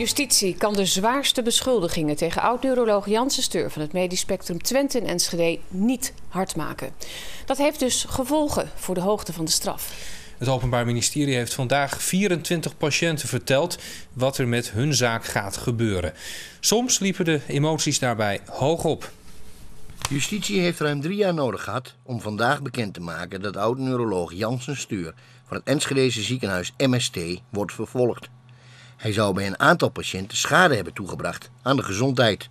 Justitie kan de zwaarste beschuldigingen tegen oud-neuroloog Janssen Steur van het Medisch Spectrum Twente en Enschede niet hard maken. Dat heeft dus gevolgen voor de hoogte van de straf. Het Openbaar Ministerie heeft vandaag 24 patiënten verteld wat er met hun zaak gaat gebeuren. Soms liepen de emoties daarbij hoog op. Justitie heeft ruim drie jaar nodig gehad om vandaag bekend te maken dat oud-neuroloog Janssen Stuur van het Enschedeze ziekenhuis MST wordt vervolgd. Hij zou bij een aantal patiënten schade hebben toegebracht aan de gezondheid.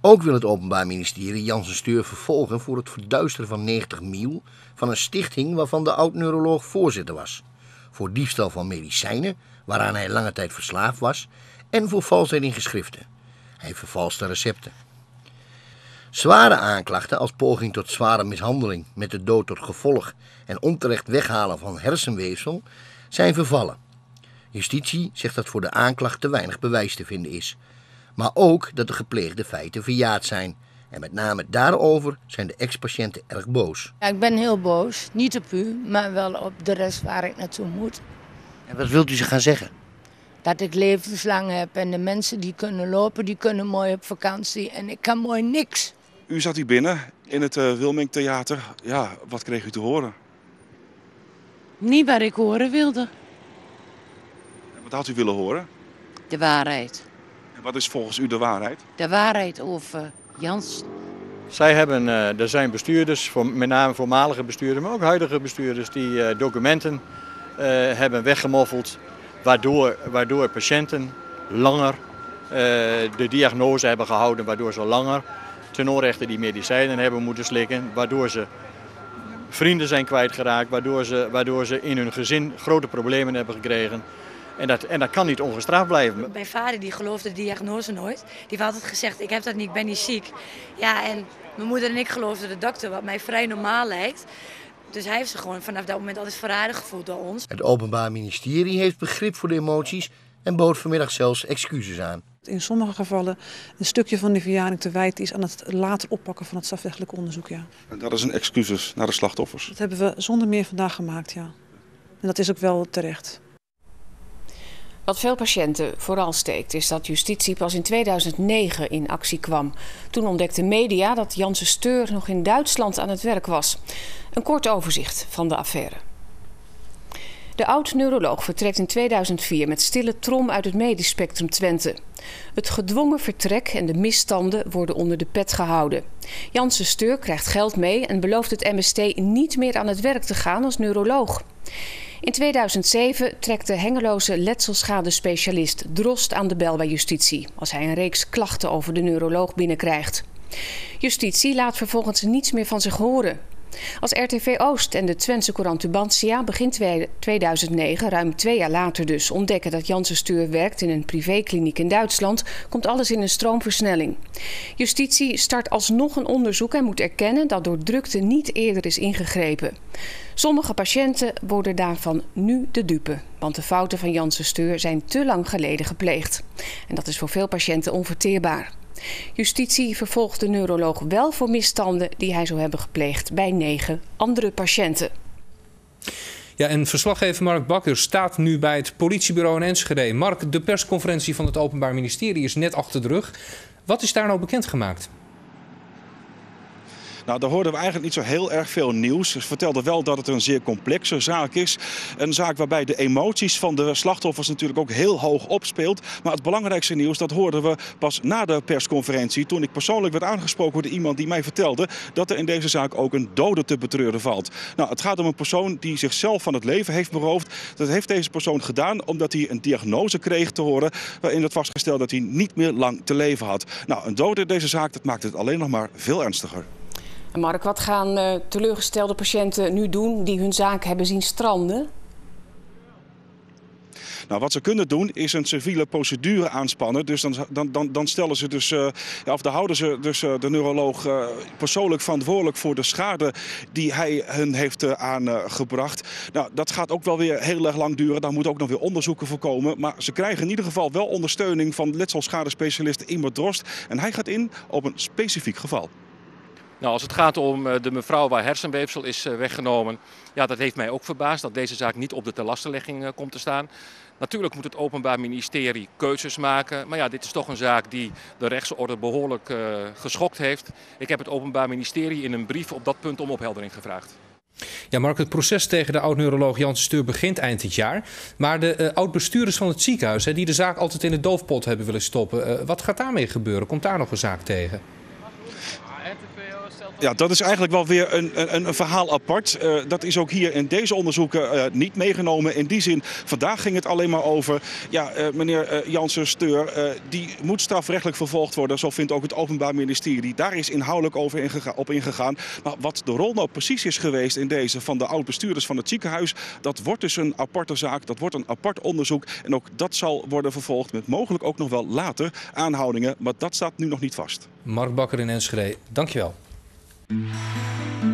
Ook wil het Openbaar Ministerie Janssen Steur vervolgen voor het verduisteren van 90 mil van een stichting waarvan de oud-neuroloog voorzitter was. Voor diefstal van medicijnen, waaraan hij lange tijd verslaafd was, en voor valsheid in geschriften. Hij vervalste recepten. Zware aanklachten als poging tot zware mishandeling met de dood tot gevolg en onterecht weghalen van hersenweefsel zijn vervallen. Justitie zegt dat voor de aanklacht te weinig bewijs te vinden is, maar ook dat de gepleegde feiten verjaard zijn. En met name daarover zijn de ex-patiënten erg boos. Ja, ik ben heel boos, niet op u, maar wel op de rest waar ik naartoe moet. En wat wilt u ze gaan zeggen? Dat ik levenslang heb en de mensen die kunnen lopen, die kunnen mooi op vakantie en ik kan mooi niks. U zat hier binnen in het uh, Wilming Theater. Ja, wat kreeg u te horen? Niet wat ik horen wilde. Wat had u willen horen? De waarheid. En wat is volgens u de waarheid? De waarheid over Jans. Zij hebben, uh, er zijn bestuurders, voor, met name voormalige bestuurders, maar ook huidige bestuurders, die uh, documenten uh, hebben weggemoffeld. Waardoor, waardoor patiënten langer de diagnose hebben gehouden, waardoor ze langer ten onrechte die medicijnen hebben moeten slikken. Waardoor ze vrienden zijn kwijtgeraakt, waardoor ze, waardoor ze in hun gezin grote problemen hebben gekregen. En dat, en dat kan niet ongestraft blijven. Mijn vader die geloofde de diagnose nooit. Die heeft altijd gezegd, ik heb dat niet, ik ben niet ziek. Ja, en mijn moeder en ik geloofden de dokter, wat mij vrij normaal lijkt. Dus hij heeft zich gewoon vanaf dat moment altijd verraden gevoeld door ons. Het Openbaar Ministerie heeft begrip voor de emoties en bood vanmiddag zelfs excuses aan. In sommige gevallen een stukje van de verjaring te wijten is aan het later oppakken van het strafrechtelijk onderzoek. Ja. En dat is een excuses naar de slachtoffers? Dat hebben we zonder meer vandaag gemaakt, ja. En dat is ook wel terecht. Wat veel patiënten vooral steekt is dat justitie pas in 2009 in actie kwam. Toen ontdekte media dat Janssen Steur nog in Duitsland aan het werk was. Een kort overzicht van de affaire. De oud-neuroloog vertrekt in 2004 met stille trom uit het medisch spectrum Twente. Het gedwongen vertrek en de misstanden worden onder de pet gehouden. Janssen Steur krijgt geld mee en belooft het MST niet meer aan het werk te gaan als neuroloog. In 2007 trekt de Hengeloze letselschadespecialist Drost aan de bel bij justitie als hij een reeks klachten over de neuroloog binnenkrijgt. Justitie laat vervolgens niets meer van zich horen. Als RTV Oost en de Twentse Courant Tubantia begin 2009, ruim twee jaar later dus, ontdekken dat Janssen Stuur werkt in een privékliniek in Duitsland, komt alles in een stroomversnelling. Justitie start alsnog een onderzoek en moet erkennen dat door drukte niet eerder is ingegrepen. Sommige patiënten worden daarvan nu de dupe, want de fouten van Janssen Steur zijn te lang geleden gepleegd. En dat is voor veel patiënten onverteerbaar. Justitie vervolgt de neuroloog wel voor misstanden die hij zou hebben gepleegd bij negen andere patiënten. Ja, en verslaggever Mark Bakker staat nu bij het politiebureau in Enschede. Mark, de persconferentie van het Openbaar Ministerie is net achter de rug. Wat is daar nou bekendgemaakt? Nou, daar hoorden we eigenlijk niet zo heel erg veel nieuws. Ze vertelden wel dat het een zeer complexe zaak is. Een zaak waarbij de emoties van de slachtoffers natuurlijk ook heel hoog opspeelt. Maar het belangrijkste nieuws, dat hoorden we pas na de persconferentie. Toen ik persoonlijk werd aangesproken door iemand die mij vertelde dat er in deze zaak ook een dode te betreuren valt. Nou, het gaat om een persoon die zichzelf van het leven heeft beroofd. Dat heeft deze persoon gedaan omdat hij een diagnose kreeg te horen waarin werd vastgesteld dat hij niet meer lang te leven had. Nou, een dode in deze zaak, dat maakt het alleen nog maar veel ernstiger. Mark, wat gaan uh, teleurgestelde patiënten nu doen die hun zaak hebben zien stranden? Nou, wat ze kunnen doen is een civiele procedure aanspannen. Dus dan, dan, dan, stellen ze dus, ja, of dan houden ze dus uh, de neuroloog persoonlijk verantwoordelijk voor de schade die hij hun heeft aangebracht. Nou, dat gaat ook wel weer heel erg lang duren. Daar moeten ook nog weer onderzoeken voor komen. Maar ze krijgen in ieder geval wel ondersteuning van letselschadespecialist Imre Drost. En hij gaat in op een specifiek geval. Nou, als het gaat om de mevrouw waar hersenweefsel is weggenomen, ja, dat heeft mij ook verbaasd dat deze zaak niet op de telastenlegging komt te staan. Natuurlijk moet het Openbaar Ministerie keuzes maken. Maar ja, dit is toch een zaak die de rechtsorde behoorlijk geschokt heeft. Ik heb het Openbaar Ministerie in een brief op dat punt om opheldering gevraagd. Ja, Mark, het proces tegen de oud-neuroloog Jan Steur begint eind dit jaar. Maar de uh, oud-bestuurders van het ziekenhuis, hè, die de zaak altijd in de doofpot hebben willen stoppen, wat gaat daarmee gebeuren? Komt daar nog een zaak tegen? Ja, dat is eigenlijk wel weer een, een, een verhaal apart. Uh, dat is ook hier in deze onderzoeken uh, niet meegenomen. In die zin, vandaag ging het alleen maar over... ja, uh, meneer Janssen Steur, die moet strafrechtelijk vervolgd worden. Zo vindt ook het Openbaar Ministerie. Daar is inhoudelijk over op ingegaan. Maar wat de rol nou precies is geweest in deze van de oud-bestuurders van het ziekenhuis... dat wordt dus een aparte zaak, dat wordt een apart onderzoek. En ook dat zal worden vervolgd met mogelijk ook nog wel later aanhoudingen. Maar dat staat nu nog niet vast. Mark Bakker in Enschede, dankjewel. Música